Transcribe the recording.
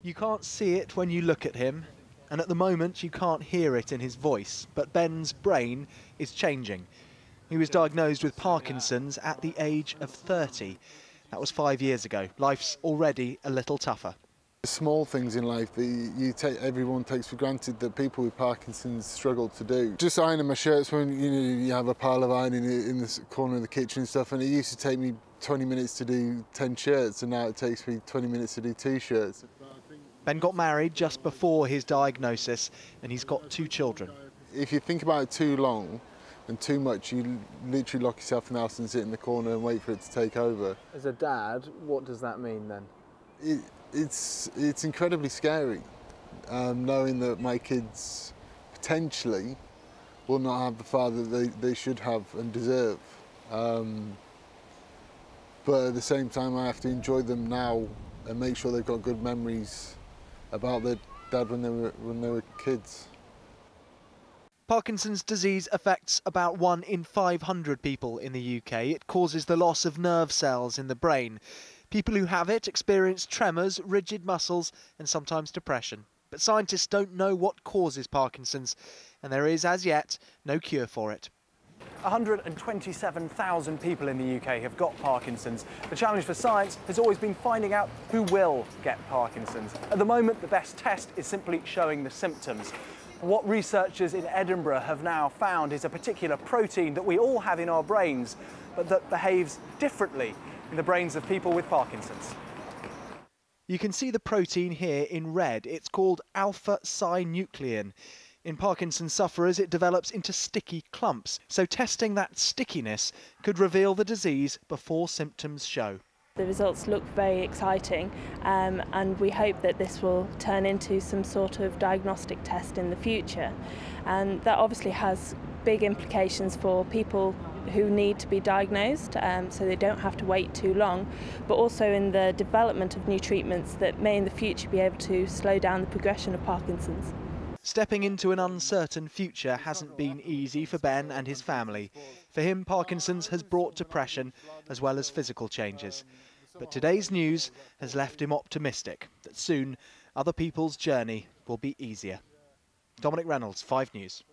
You can't see it when you look at him, and at the moment you can't hear it in his voice, but Ben's brain is changing. He was diagnosed with Parkinson's at the age of 30. That was five years ago. Life's already a little tougher. Small things in life that you take, everyone takes for granted that people with Parkinson's struggle to do. Just ironing my shirts when you know you have a pile of ironing in the corner of the kitchen and stuff, and it used to take me 20 minutes to do 10 shirts, and now it takes me 20 minutes to do two shirts. Ben got married just before his diagnosis, and he's got two children. If you think about it too long, and too much, you literally lock yourself in the house and sit in the corner and wait for it to take over. As a dad, what does that mean then? It, it's, it's incredibly scary, um, knowing that my kids potentially will not have the father they, they should have and deserve. Um, but at the same time, I have to enjoy them now and make sure they've got good memories about their dad when they were, when they were kids. Parkinson's disease affects about 1 in 500 people in the UK. It causes the loss of nerve cells in the brain. People who have it experience tremors, rigid muscles, and sometimes depression. But scientists don't know what causes Parkinson's, and there is, as yet, no cure for it. 127,000 people in the UK have got Parkinson's. The challenge for science has always been finding out who will get Parkinson's. At the moment, the best test is simply showing the symptoms. What researchers in Edinburgh have now found is a particular protein that we all have in our brains, but that behaves differently in the brains of people with Parkinson's. You can see the protein here in red. It's called alpha synuclein. In Parkinson's sufferers, it develops into sticky clumps, so testing that stickiness could reveal the disease before symptoms show. The results look very exciting um, and we hope that this will turn into some sort of diagnostic test in the future. And that obviously has big implications for people who need to be diagnosed um, so they don't have to wait too long, but also in the development of new treatments that may in the future be able to slow down the progression of Parkinson's. Stepping into an uncertain future hasn't been easy for Ben and his family. For him, Parkinson's has brought depression as well as physical changes. But today's news has left him optimistic that soon other people's journey will be easier. Dominic Reynolds, 5 News.